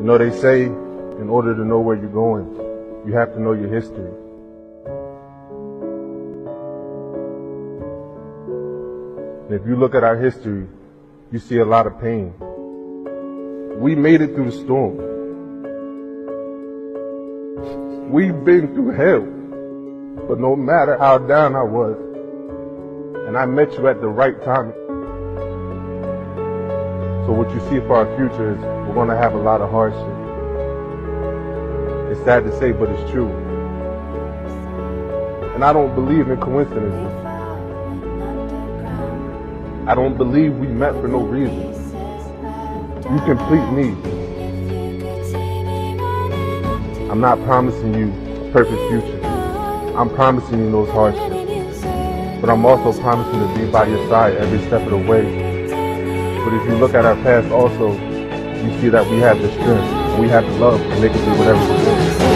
You know, they say in order to know where you're going, you have to know your history. And if you look at our history, you see a lot of pain. We made it through the storm. We've been through hell. But no matter how down I was, and I met you at the right time. So what you see for our future is we're going to have a lot of hardship. It's sad to say, but it's true. And I don't believe in coincidences. I don't believe we met for no reason. You complete me. I'm not promising you a perfect future. I'm promising you those hardships. But I'm also promising to be by your side every step of the way. But if you look at our past also, you see that we have the strength, we have the love to make it through whatever.